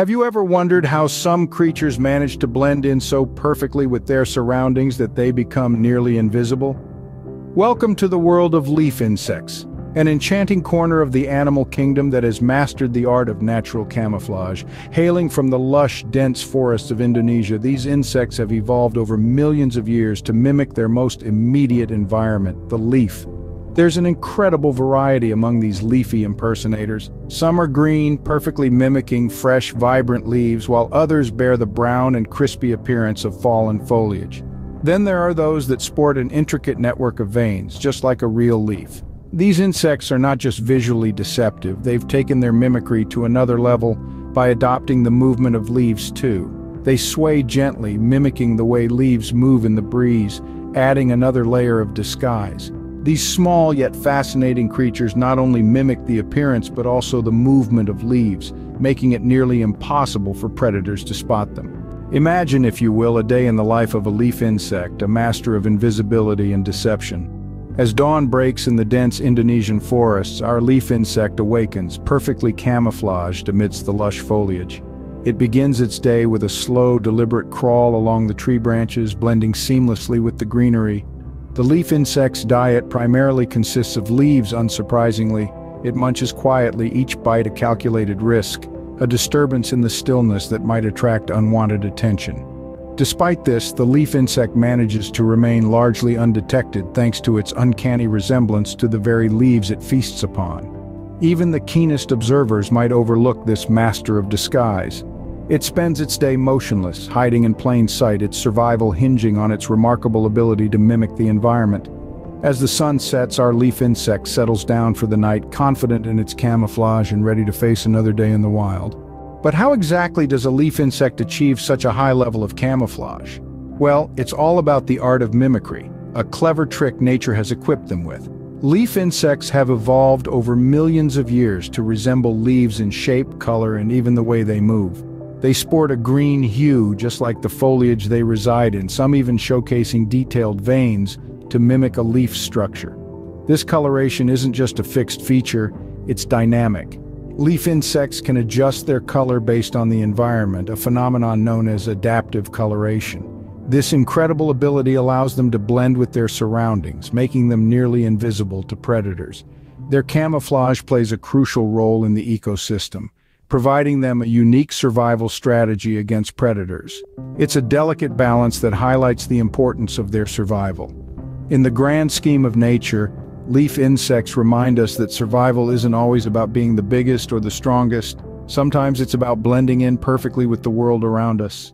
Have you ever wondered how some creatures manage to blend in so perfectly with their surroundings that they become nearly invisible? Welcome to the world of leaf insects, an enchanting corner of the animal kingdom that has mastered the art of natural camouflage. Hailing from the lush, dense forests of Indonesia, these insects have evolved over millions of years to mimic their most immediate environment, the leaf. There's an incredible variety among these leafy impersonators. Some are green, perfectly mimicking fresh, vibrant leaves, while others bear the brown and crispy appearance of fallen foliage. Then there are those that sport an intricate network of veins, just like a real leaf. These insects are not just visually deceptive, they've taken their mimicry to another level by adopting the movement of leaves too. They sway gently, mimicking the way leaves move in the breeze, adding another layer of disguise. These small yet fascinating creatures not only mimic the appearance but also the movement of leaves, making it nearly impossible for predators to spot them. Imagine, if you will, a day in the life of a leaf insect, a master of invisibility and deception. As dawn breaks in the dense Indonesian forests, our leaf insect awakens, perfectly camouflaged amidst the lush foliage. It begins its day with a slow, deliberate crawl along the tree branches, blending seamlessly with the greenery. The leaf insect's diet primarily consists of leaves, unsurprisingly. It munches quietly, each bite a calculated risk, a disturbance in the stillness that might attract unwanted attention. Despite this, the leaf insect manages to remain largely undetected thanks to its uncanny resemblance to the very leaves it feasts upon. Even the keenest observers might overlook this master of disguise. It spends its day motionless, hiding in plain sight, its survival hinging on its remarkable ability to mimic the environment. As the sun sets, our leaf insect settles down for the night, confident in its camouflage and ready to face another day in the wild. But how exactly does a leaf insect achieve such a high level of camouflage? Well, it's all about the art of mimicry, a clever trick nature has equipped them with. Leaf insects have evolved over millions of years to resemble leaves in shape, color, and even the way they move. They sport a green hue just like the foliage they reside in, some even showcasing detailed veins to mimic a leaf structure. This coloration isn't just a fixed feature, it's dynamic. Leaf insects can adjust their color based on the environment, a phenomenon known as adaptive coloration. This incredible ability allows them to blend with their surroundings, making them nearly invisible to predators. Their camouflage plays a crucial role in the ecosystem, providing them a unique survival strategy against predators. It's a delicate balance that highlights the importance of their survival. In the grand scheme of nature, Leaf insects remind us that survival isn't always about being the biggest or the strongest. Sometimes it's about blending in perfectly with the world around us.